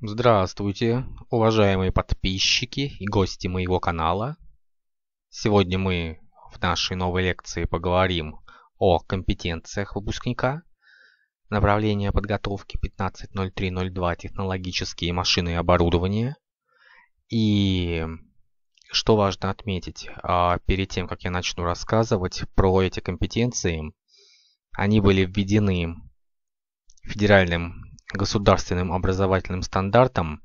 Здравствуйте, уважаемые подписчики и гости моего канала. Сегодня мы в нашей новой лекции поговорим о компетенциях выпускника. Направление подготовки 15.03.02 технологические машины и оборудование. И что важно отметить, а, перед тем, как я начну рассказывать про эти компетенции, они были введены федеральным государственным образовательным стандартом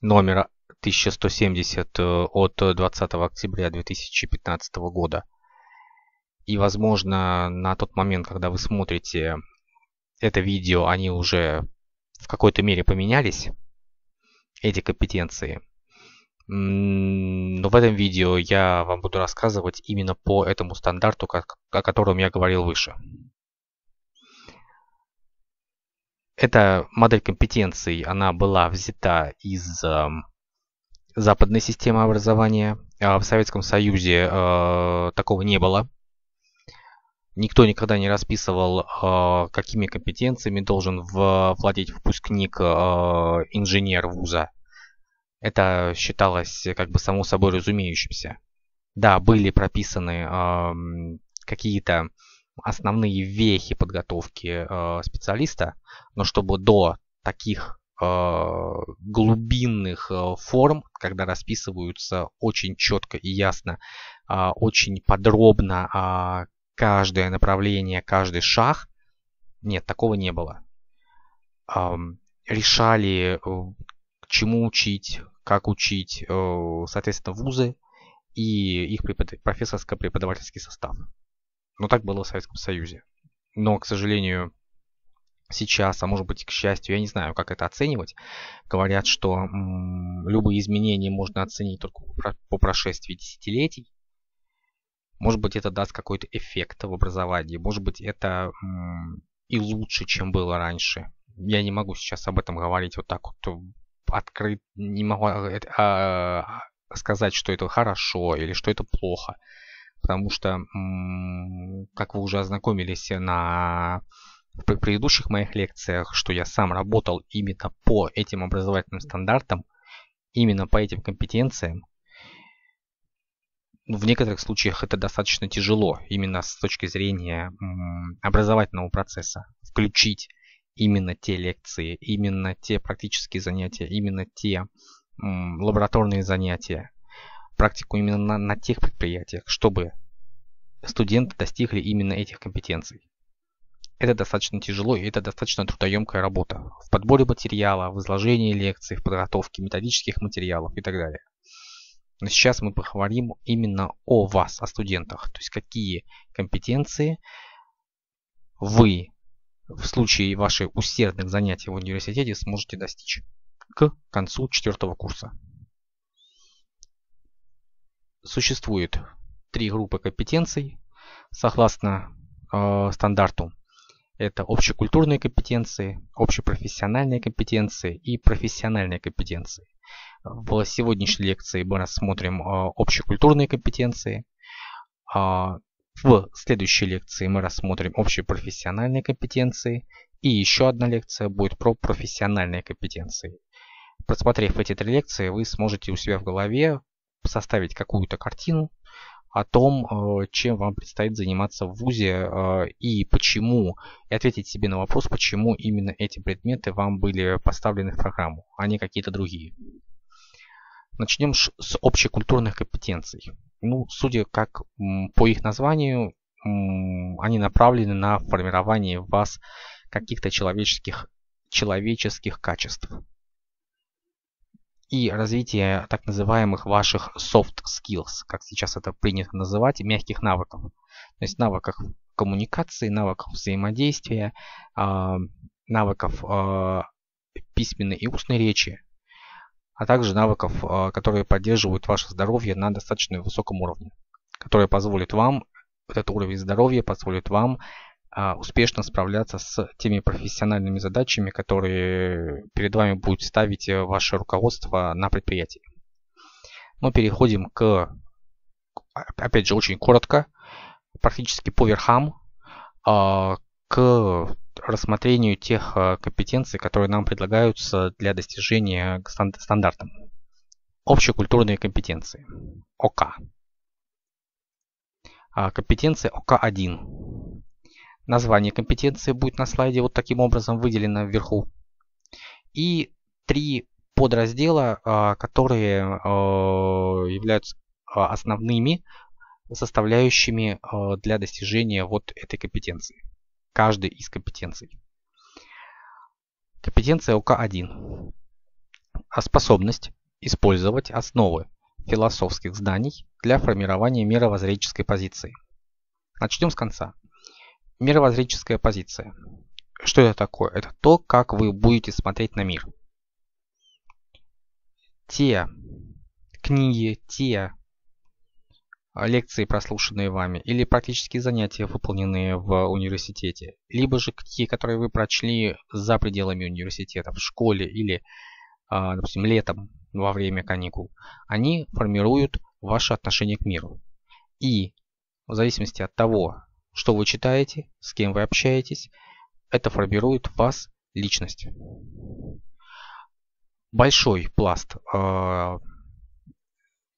номер 1170 э, от 20 октября 2015 года. И, возможно, на тот момент, когда вы смотрите это видео, они уже в какой-то мере поменялись, эти компетенции. Но в этом видео я вам буду рассказывать именно по этому стандарту, о котором я говорил выше. Эта модель компетенций, она была взята из э, западной системы образования. А в Советском Союзе э, такого не было. Никто никогда не расписывал, э, какими компетенциями должен владеть выпускник э, инженер вуза. Это считалось как бы само собой разумеющимся. Да, были прописаны э, какие-то основные вехи подготовки э, специалиста, но чтобы до таких э, глубинных э, форм, когда расписываются очень четко и ясно, э, очень подробно э, каждое направление, каждый шаг, нет, такого не было. Э, решали, э, чему учить, как учить, э, соответственно, вузы и их препод... профессорско-преподавательский состав. Но так было в Советском Союзе. Но, к сожалению, сейчас, а может быть, к счастью, я не знаю, как это оценивать, говорят, что м, любые изменения можно оценить только по прошествии десятилетий. Может быть, это даст какой-то эффект в образовании. Может быть, это м, и лучше, чем было раньше. Я не могу сейчас об этом говорить вот так вот открыть. Не могу а, а, сказать, что это хорошо или что это плохо потому что, как вы уже ознакомились на в предыдущих моих лекциях, что я сам работал именно по этим образовательным стандартам, именно по этим компетенциям, в некоторых случаях это достаточно тяжело, именно с точки зрения образовательного процесса, включить именно те лекции, именно те практические занятия, именно те лабораторные занятия, практику именно на, на тех предприятиях, чтобы студенты достигли именно этих компетенций. Это достаточно тяжело и это достаточно трудоемкая работа. В подборе материала, в изложении лекций, в подготовке методических материалов и так далее. Но сейчас мы поговорим именно о вас, о студентах. То есть какие компетенции вы в случае ваших усердных занятий в университете сможете достичь к концу четвертого курса существует три группы компетенций согласно э, стандарту. Это общекультурные компетенции, общепрофессиональные компетенции и профессиональные компетенции. В сегодняшней лекции мы рассмотрим э, общекультурные компетенции. А в следующей лекции мы рассмотрим общепрофессиональные компетенции. И еще одна лекция будет про профессиональные компетенции. Просмотрев эти три лекции, вы сможете у себя в голове составить какую-то картину о том, э, чем вам предстоит заниматься в ВУЗе э, и почему, и ответить себе на вопрос, почему именно эти предметы вам были поставлены в программу, а не какие-то другие. Начнем с общекультурных компетенций. Ну, судя как по их названию, они направлены на формирование в вас каких-то человеческих, человеческих качеств и развитие так называемых ваших soft skills, как сейчас это принято называть, мягких навыков. То есть навыков коммуникации, навыков взаимодействия, а, навыков а, письменной и устной речи, а также навыков, а, которые поддерживают ваше здоровье на достаточно высоком уровне, которые позволят вам, этот уровень здоровья позволит вам успешно справляться с теми профессиональными задачами, которые перед вами будет ставить э, ваше руководство на предприятии. Мы переходим к, опять же, очень коротко, практически по верхам, а, к рассмотрению тех э, компетенций, которые нам предлагаются для достижения стандарта. Общекультурные компетенции. ОК. А, компетенция ОК-1. Название компетенции будет на слайде вот таким образом выделено вверху. И три подраздела, а, которые а, являются основными составляющими для достижения вот этой компетенции. Каждой из компетенций. Компетенция ОК-1. Способность использовать основы философских знаний для формирования мировоззренческой позиции. Начнем с конца. Мировоззренческая позиция. Что это такое? Это то, как вы будете смотреть на мир. Те книги, те лекции, прослушанные вами, или практические занятия, выполненные в университете, либо же книги, которые вы прочли за пределами университета, в школе или, а, допустим, летом во время каникул, они формируют ваше отношение к миру. И в зависимости от того, что вы читаете, с кем вы общаетесь, это формирует вас личность. Большой пласт э,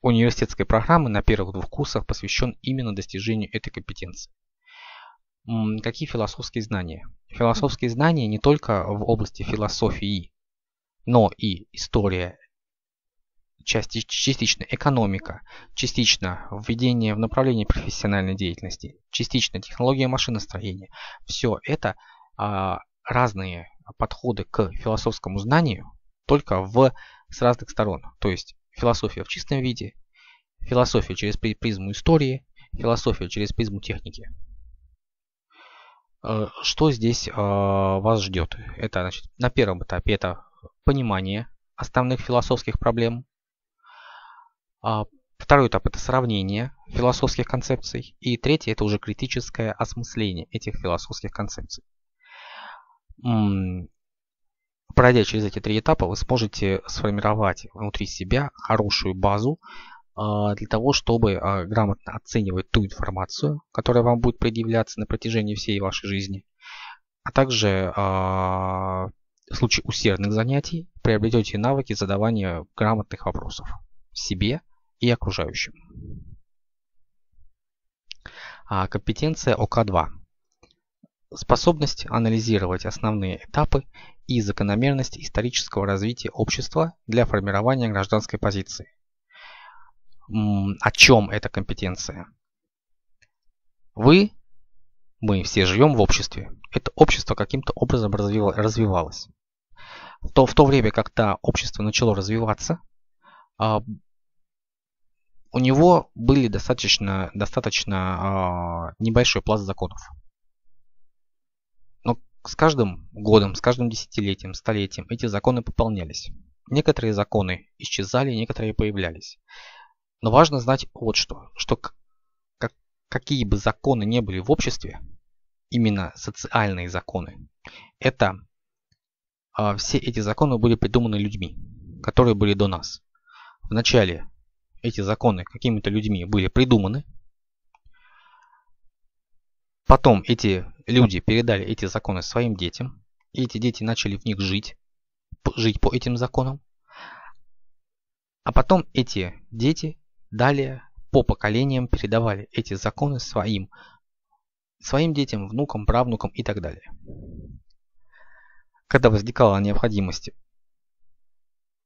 университетской программы на первых двух курсах посвящен именно достижению этой компетенции. Какие философские знания? Философские знания не только в области философии, но и история, части, частично экономика, частично введение в направление профессиональной деятельности, частично технология машиностроения. Все это а, разные подходы к философскому знанию, только в, с разных сторон. То есть философия в чистом виде, философия через призму истории, философия через призму техники. Э, что здесь э, вас ждет? Это значит, на первом этапе это понимание основных философских проблем, а, второй этап это сравнение философских концепций. И третий это уже критическое осмысление этих философских концепций. Пройдя через эти три этапа, вы сможете сформировать внутри себя хорошую базу а, для того, чтобы а, грамотно оценивать ту информацию, которая вам будет предъявляться на протяжении всей вашей жизни, а также в случае усердных занятий приобретете навыки задавания грамотных вопросов себе и окружающим. А компетенция ОК-2. Способность анализировать основные этапы и закономерность исторического развития общества для формирования гражданской позиции. О чем эта компетенция? Вы, мы все живем в обществе. Это общество каким-то образом развивалось. То, в то время, когда общество начало развиваться, а, у него были достаточно, достаточно э, небольшой пласт законов. Но с каждым годом, с каждым десятилетием, столетием эти законы пополнялись. Некоторые законы исчезали, некоторые появлялись. Но важно знать вот что, что как, какие бы законы не были в обществе, именно социальные законы, это э, все эти законы были придуманы людьми, которые были до нас. Вначале эти законы какими-то людьми были придуманы. Потом эти люди передали эти законы своим детям. И эти дети начали в них жить, жить по этим законам. А потом эти дети далее по поколениям передавали эти законы своим, своим детям, внукам, правнукам и так далее. Когда возникала необходимость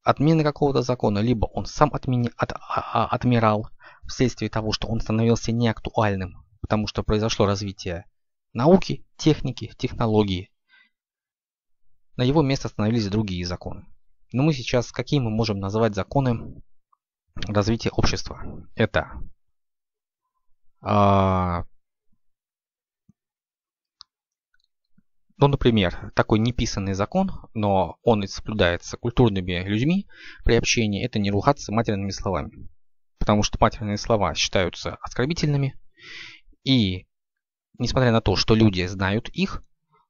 отмены какого-то закона, либо он сам отмени, от, а, а, отмирал вследствие того, что он становился неактуальным, потому что произошло развитие науки, техники, технологии. На его место становились другие законы. Но мы сейчас, какие мы можем назвать законы развития общества? Это а, Ну, например, такой неписанный закон, но он и соблюдается культурными людьми при общении, это не ругаться матерными словами. Потому что матерные слова считаются оскорбительными. И, несмотря на то, что люди знают их,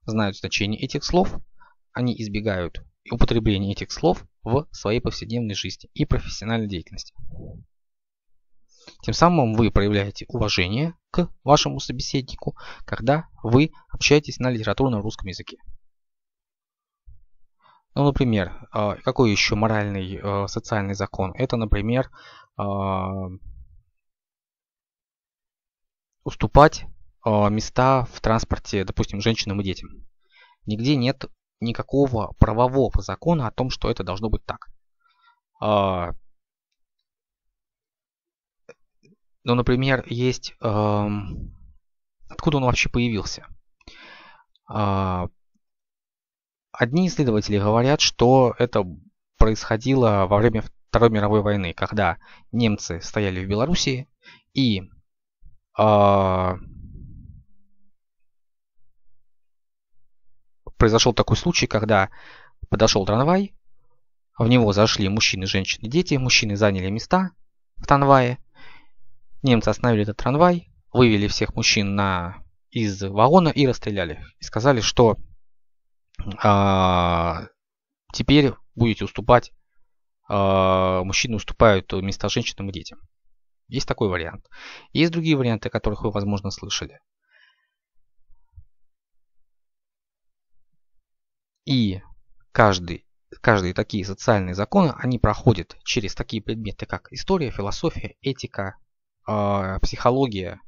знают значение этих слов, они избегают употребления этих слов в своей повседневной жизни и профессиональной деятельности. Тем самым вы проявляете уважение к вашему собеседнику, когда вы общаетесь на литературном русском языке. Ну, например, а, какой еще моральный а, социальный закон? Это, например, а, уступать места в транспорте, допустим, женщинам и детям. Нигде нет никакого правового закона о том, что это должно быть так. Ну, например, есть... Эм, откуда он вообще появился? Э, одни исследователи говорят, что это происходило во время Второй мировой войны, когда немцы стояли в Белоруссии и э, произошел такой случай, когда подошел трамвай, в него зашли мужчины, женщины, дети, мужчины заняли места в трамвае, Немцы остановили этот трамвай, вывели всех мужчин на, из вагона и расстреляли. И сказали, что а, теперь будете уступать, а, мужчины уступают места женщинам и детям. Есть такой вариант. Есть другие варианты, о которых вы, возможно, слышали. И каждый, каждые такие социальные законы, они проходят через такие предметы, как история, философия, этика, э, психология,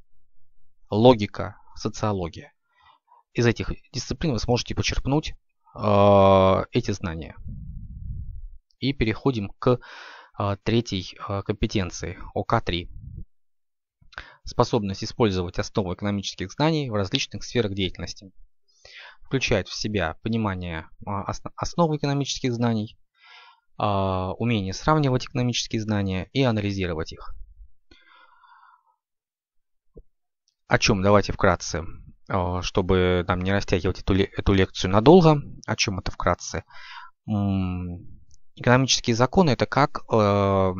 логика, социология. Из этих дисциплин вы сможете почерпнуть э, эти знания. И переходим к э, третьей э, компетенции, ОК-3. Способность использовать основы экономических знаний в различных сферах деятельности. Включает в себя понимание основы экономических знаний, умение сравнивать экономические знания и анализировать их. О чем давайте вкратце, э, чтобы нам не растягивать эту, эту лекцию надолго. О чем это вкратце? Экономические законы это как э,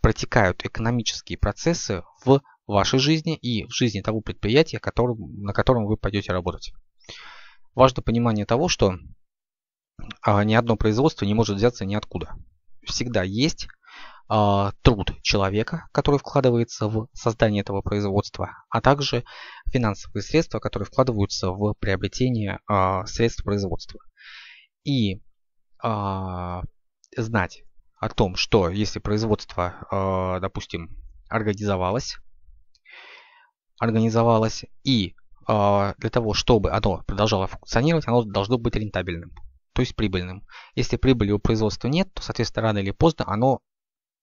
протекают экономические процессы в вашей жизни и в жизни того предприятия, которым, на котором вы пойдете работать. Важно понимание того, что э, ни одно производство не может взяться ниоткуда. Всегда есть а, труд человека, который вкладывается в создание этого производства, а также финансовые средства, которые вкладываются в приобретение а, средств производства. И а, знать о том, что если производство, допустим, организовалось, организовалось и для того, чтобы оно продолжало функционировать, оно должно быть рентабельным, то есть прибыльным. Если прибыли у производства нет, то, соответственно, рано или поздно оно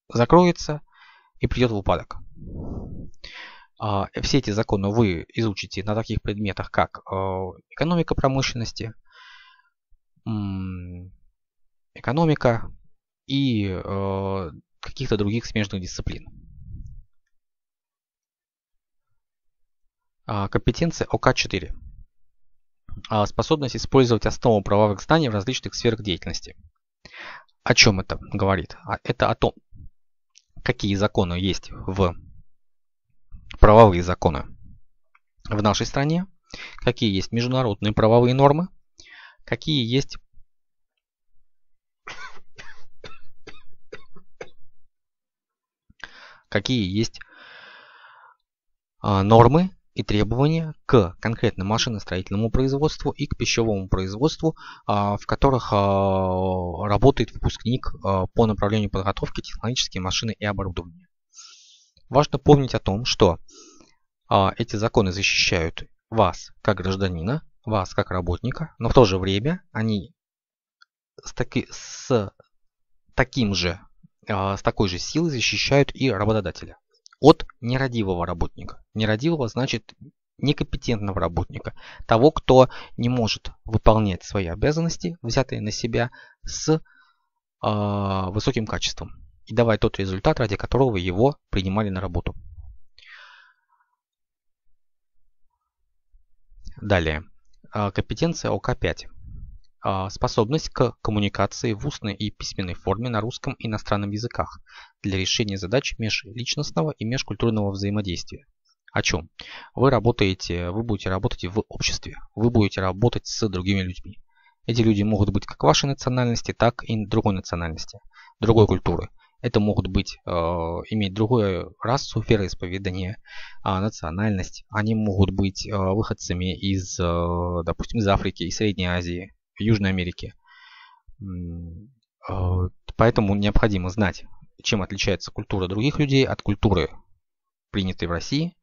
закроется и придет в упадок. А, все эти законы вы изучите на таких предметах, как а, экономика промышленности, экономика и а, каких-то других смежных дисциплин. Компетенция ОК-4. Способность использовать основу правовых знаний в различных сферах деятельности. О чем это говорит? Это о том, какие законы есть в правовые законы в нашей стране, какие есть международные правовые нормы, какие есть какие есть а, нормы и требования к конкретному машиностроительному производству и к пищевому производству, а, в которых а, работает выпускник а, по направлению подготовки технологические машины и оборудования. Важно помнить о том, что эти законы защищают вас как гражданина, вас как работника, но в то же время они с, таки, с таким же, с такой же силой защищают и работодателя от нерадивого работника. Нерадивого значит некомпетентного работника, того, кто не может выполнять свои обязанности, взятые на себя, с э, высоким качеством и давать тот результат, ради которого его принимали на работу. Далее. А, компетенция ОК-5. А, способность к коммуникации в устной и письменной форме на русском и иностранном языках для решения задач межличностного и межкультурного взаимодействия. О чем? Вы работаете, вы будете работать в обществе, вы будете работать с другими людьми. Эти люди могут быть как вашей национальности, так и другой национальности, другой культуры. Это могут быть, э, иметь другую расу, вероисповедание, э, национальность. Они могут быть э, выходцами из, э, допустим, из Африки, из Средней Азии, Южной Америки. Э, поэтому необходимо знать, чем отличается культура других людей от культуры, принятой в России,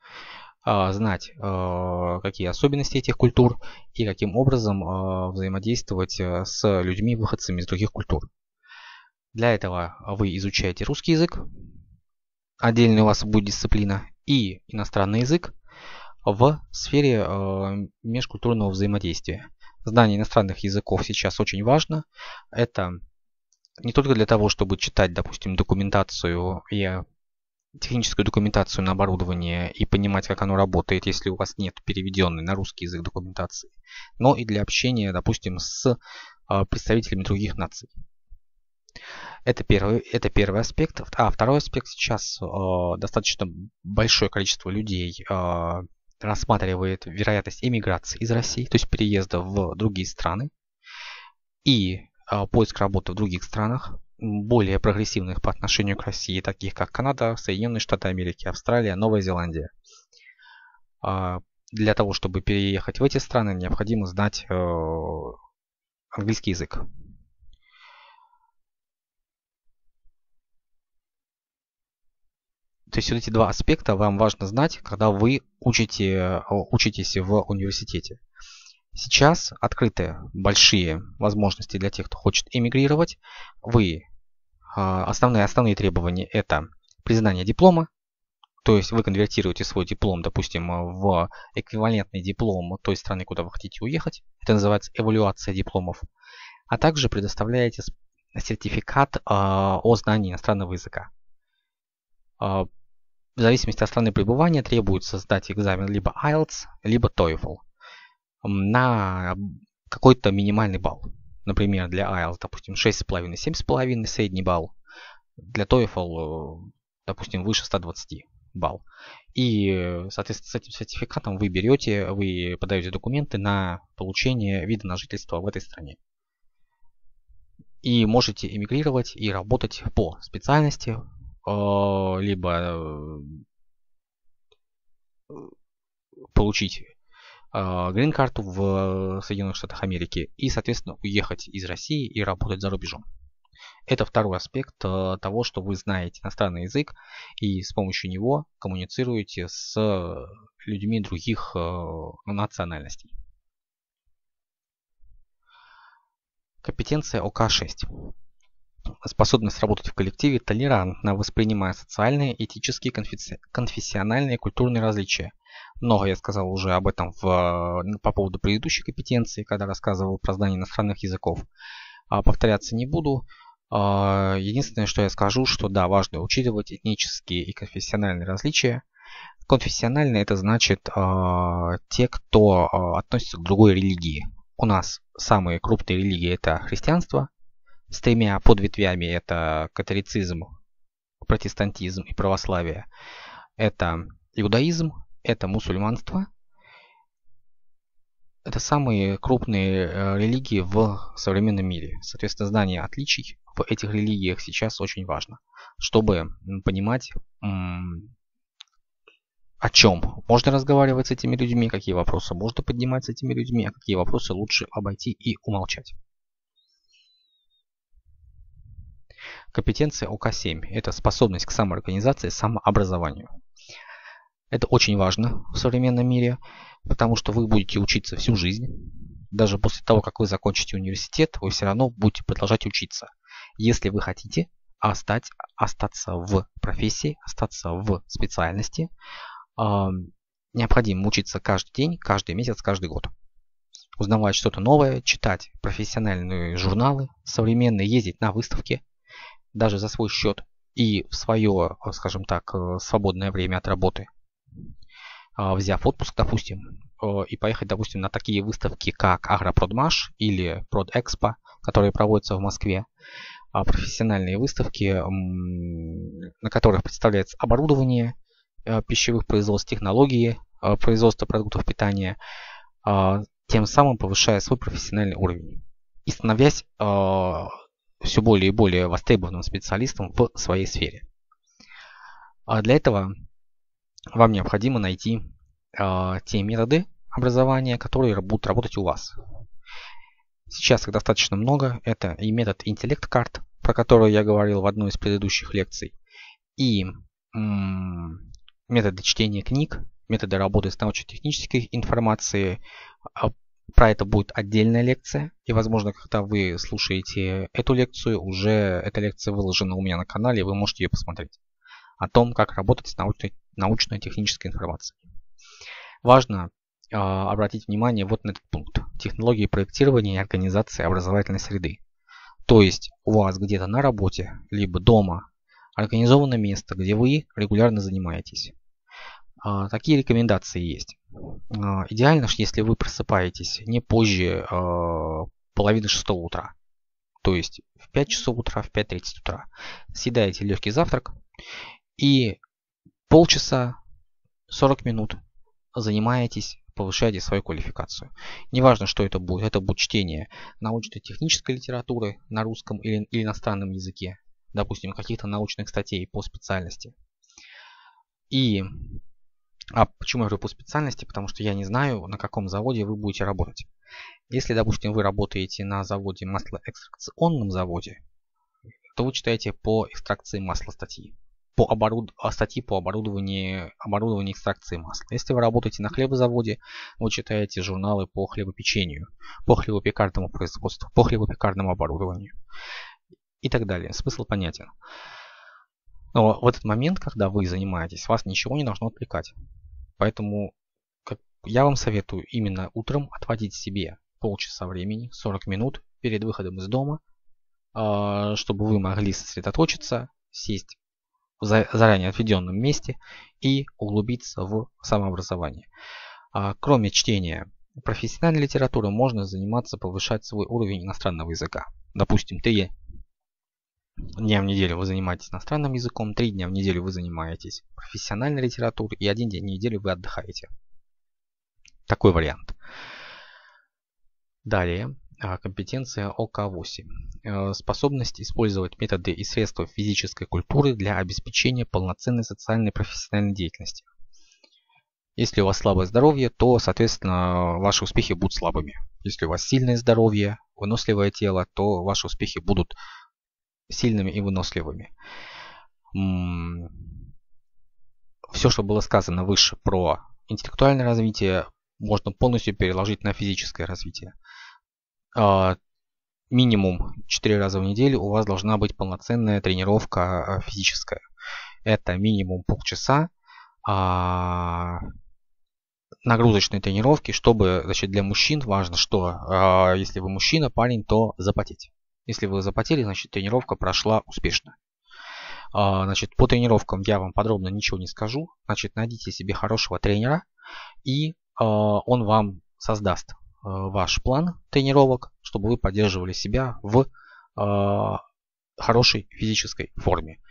э, знать, э, какие особенности этих культур и каким образом э, взаимодействовать с людьми, выходцами из других культур. Для этого вы изучаете русский язык, отдельно у вас будет дисциплина, и иностранный язык в сфере межкультурного взаимодействия. Знание иностранных языков сейчас очень важно. Это не только для того, чтобы читать, допустим, документацию и техническую документацию на оборудование и понимать, как оно работает, если у вас нет переведенной на русский язык документации, но и для общения, допустим, с э, представителями других наций. Это первый, это первый аспект. А второй аспект сейчас э, достаточно большое количество людей э, рассматривает вероятность эмиграции из России, то есть переезда в другие страны и э, поиск работы в других странах, более прогрессивных по отношению к России, таких как Канада, Соединенные Штаты Америки, Австралия, Новая Зеландия. Э, для того, чтобы переехать в эти страны, необходимо знать э, английский язык. То есть вот эти два аспекта вам важно знать, когда вы учите, учитесь в университете. Сейчас открыты большие возможности для тех, кто хочет эмигрировать. Вы а, основные, основные требования это признание диплома, то есть вы конвертируете свой диплом, допустим, в эквивалентный диплом той страны, куда вы хотите уехать. Это называется эвалюация дипломов. А также предоставляете сертификат а, о знании иностранного языка. В зависимости от страны пребывания требуется сдать экзамен либо IELTS, либо TOEFL на какой-то минимальный балл. Например, для IELTS, допустим, 6,5-7,5 средний балл. Для TOEFL, э, допустим, выше 120 балл. И, соответственно, с этим сертификатом вы берете, вы подаете документы на получение вида на жительство в этой стране. И можете эмигрировать и работать по специальности, Э, либо э, получить грин-карту в Соединенных Штатах Америки и, соответственно, уехать из России и работать за рубежом. Это второй аспект э, того, что вы знаете иностранный язык и с помощью него коммуницируете с людьми других национальностей. Компетенция ОК-6 способность работать в коллективе толерантно, воспринимая социальные, этические, конфесси конфессиональные и культурные различия. Много я сказал уже об этом в, по поводу предыдущей компетенции, когда рассказывал про знание иностранных языков. А, повторяться не буду. А, единственное, что я скажу, что да, важно учитывать этнические и конфессиональные различия. Конфессиональные это значит а, те, кто относится к другой религии. У нас самые крупные религии это христианство, с тремя подветвями. Это католицизм, протестантизм и православие. Это иудаизм, это мусульманство. Это самые крупные э, религии в современном мире. Соответственно, знание отличий в этих религиях сейчас очень важно, чтобы понимать, о чем можно разговаривать с этими людьми, какие вопросы можно поднимать с этими людьми, а какие вопросы лучше обойти и умолчать. Компетенция ОК-7 – это способность к самоорганизации, самообразованию. Это очень важно в современном мире, потому что вы будете учиться всю жизнь. Даже после того, как вы закончите университет, вы все равно будете продолжать учиться. Если вы хотите остать, остаться в профессии, остаться в специальности, э, необходимо учиться каждый день, каждый месяц, каждый год. Узнавать что-то новое, читать профессиональные журналы современные, ездить на выставки – даже за свой счет и в свое, э, скажем так, э, свободное время от работы, а, взяв отпуск, допустим, э, и поехать, допустим, на такие выставки, как Агропродмаш или Продэкспо, которые проводятся в Москве, а, профессиональные выставки, на которых представляется оборудование пищевых производств, технологии производства продуктов питания, а, тем самым повышая свой профессиональный уровень. И становясь все более и более востребованным специалистом в своей сфере. А для этого вам необходимо найти э, те методы образования, которые будут работать у вас. Сейчас их достаточно много. Это и метод интеллект карт, про который я говорил в одной из предыдущих лекций, и методы чтения книг, методы работы с научно-технической информацией. Про это будет отдельная лекция. И, возможно, когда вы слушаете эту лекцию, уже эта лекция выложена у меня на канале, и вы можете ее посмотреть. О том, как работать с научно-технической информацией. Важно э, обратить внимание вот на этот пункт. Технологии проектирования и организации образовательной среды. То есть у вас где-то на работе, либо дома организовано место, где вы регулярно занимаетесь. А, такие рекомендации есть. А, идеально, если вы просыпаетесь не позже а, половины шестого утра. То есть в 5 часов утра, в 5.30 утра. Съедаете легкий завтрак и полчаса, 40 минут занимаетесь, повышаете свою квалификацию. Неважно, что это будет. Это будет чтение научно-технической литературы на русском или, или иностранном языке. Допустим, каких-то научных статей по специальности. И а почему я говорю по специальности? Потому что я не знаю, на каком заводе вы будете работать. Если, допустим, вы работаете на заводе маслоэкстракционном заводе, то вы читаете по экстракции масла статьи. По оборуд... А, статьи по оборудованию, оборудованию экстракции масла. Если вы работаете на хлебозаводе, вы читаете журналы по хлебопечению, по хлебопекарному производству, по хлебопекарному оборудованию и так далее. Смысл понятен. Но в этот момент, когда вы занимаетесь, вас ничего не должно отвлекать. Поэтому как, я вам советую именно утром отводить себе полчаса времени, 40 минут перед выходом из дома, э, чтобы вы могли сосредоточиться, сесть в заранее отведенном месте и углубиться в самообразование. А, кроме чтения профессиональной литературы, можно заниматься, повышать свой уровень иностранного языка. Допустим, ты дня в неделю вы занимаетесь иностранным языком, три дня в неделю вы занимаетесь профессиональной литературой и один день в неделю вы отдыхаете. Такой вариант. Далее, а, компетенция ОК-8. Э, способность использовать методы и средства физической культуры для обеспечения полноценной социальной и профессиональной деятельности. Если у вас слабое здоровье, то, соответственно, ваши успехи будут слабыми. Если у вас сильное здоровье, выносливое тело, то ваши успехи будут сильными и выносливыми. Все, что было сказано выше про интеллектуальное развитие, можно полностью переложить на физическое развитие. А, минимум 4 раза в неделю у вас должна быть полноценная тренировка а, физическая. Это минимум полчаса а, нагрузочной тренировки, чтобы, значит, для мужчин важно, что если вы мужчина, парень, то запотеть. Если вы запотели, значит тренировка прошла успешно. А, значит, по тренировкам я вам подробно ничего не скажу. Значит, найдите себе хорошего тренера, и а, он вам создаст а, ваш план тренировок, чтобы вы поддерживали себя в хорошей физической форме.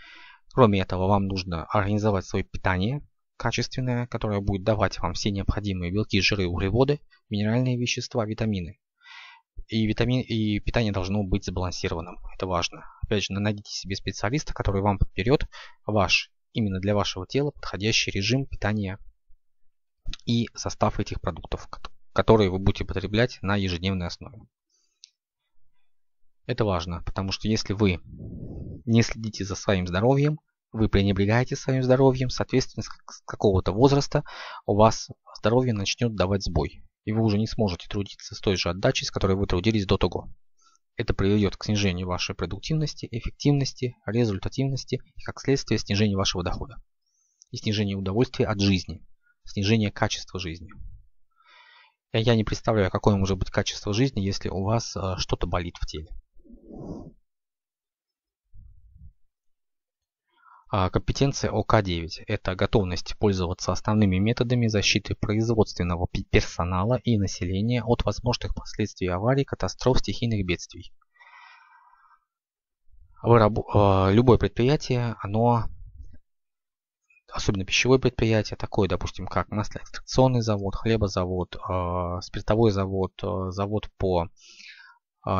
Кроме этого, вам нужно организовать свое питание качественное, которое будет давать вам все необходимые белки, жиры, углеводы, минеральные вещества, витамины. И, витамин, и питание должно быть сбалансированным. Это важно. Опять же, найдите себе специалиста, который вам подберет ваш, именно для вашего тела, подходящий режим питания и состав этих продуктов, которые вы будете потреблять на ежедневной основе. Это важно, потому что если вы не следите за своим здоровьем, вы пренебрегаете своим здоровьем, соответственно, с какого-то возраста у вас здоровье начнет давать сбой и вы уже не сможете трудиться с той же отдачей, с которой вы трудились до того. Это приведет к снижению вашей продуктивности, эффективности, результативности и, как следствие, снижению вашего дохода. И снижению удовольствия от жизни, снижение качества жизни. Я не представляю, какое может быть качество жизни, если у вас э, что-то болит в теле. А, компетенция ОК-9 – это готовность пользоваться основными методами защиты производственного персонала и населения от возможных последствий аварий, катастроф, стихийных бедствий. А, любое предприятие, оно, особенно пищевое предприятие, такое, допустим, как маслоэкстракционный завод, хлебозавод, а, спиртовой завод, завод по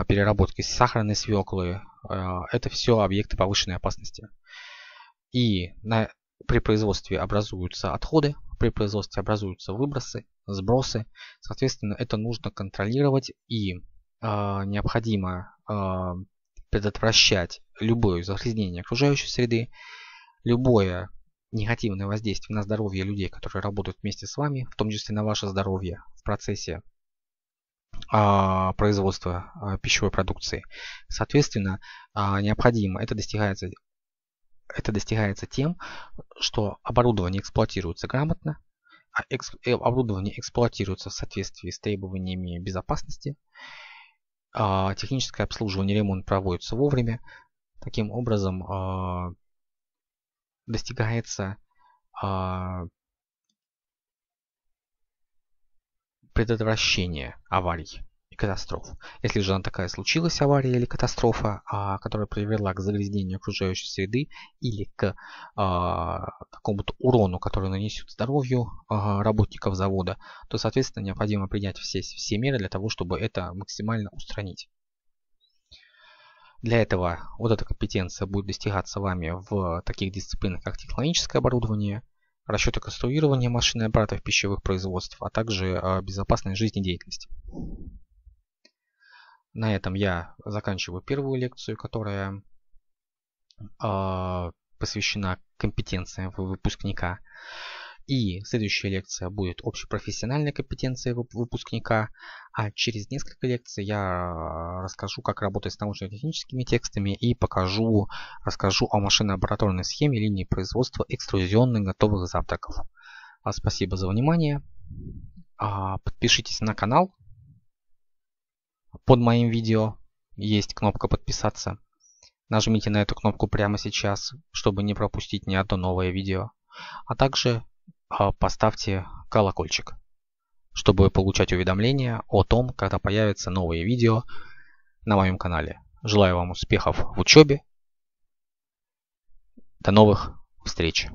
переработки сахарной свеклы. Это все объекты повышенной опасности. И на, при производстве образуются отходы, при производстве образуются выбросы, сбросы. Соответственно, это нужно контролировать и э, необходимо э, предотвращать любое загрязнение окружающей среды, любое негативное воздействие на здоровье людей, которые работают вместе с вами, в том числе на ваше здоровье в процессе а, производства пищевой продукции. Соответственно, необходимо, это достигается, это достигается тем, что оборудование эксплуатируется грамотно, а э, оборудование эксплуатируется в соответствии с требованиями безопасности, техническое обслуживание, ремонт проводится вовремя. Таким образом, достигается а, предотвращение аварий и катастроф. Если же такая случилась авария или катастрофа, а, которая привела к загрязнению окружающей среды или к а, какому-то урону, который нанесет здоровью а, работников завода, то, соответственно, необходимо принять все, все меры для того, чтобы это максимально устранить. Для этого вот эта компетенция будет достигаться вами в таких дисциплинах, как технологическое оборудование, расчеты конструирования машин и аппаратов пищевых производств, а также безопасность жизнедеятельности. На этом я заканчиваю первую лекцию, которая а, посвящена компетенциям выпускника. И следующая лекция будет общепрофессиональная компетенция выпускника. А через несколько лекций я расскажу, как работать с научно-техническими текстами и покажу, расскажу о машинно-лабораторной схеме линии производства экструзионных готовых завтраков. А спасибо за внимание. А, подпишитесь на канал. Под моим видео есть кнопка подписаться. Нажмите на эту кнопку прямо сейчас, чтобы не пропустить ни одно новое видео. А также а, поставьте колокольчик, чтобы получать уведомления о том, когда появятся новые видео на моем канале. Желаю вам успехов в учебе. До новых встреч!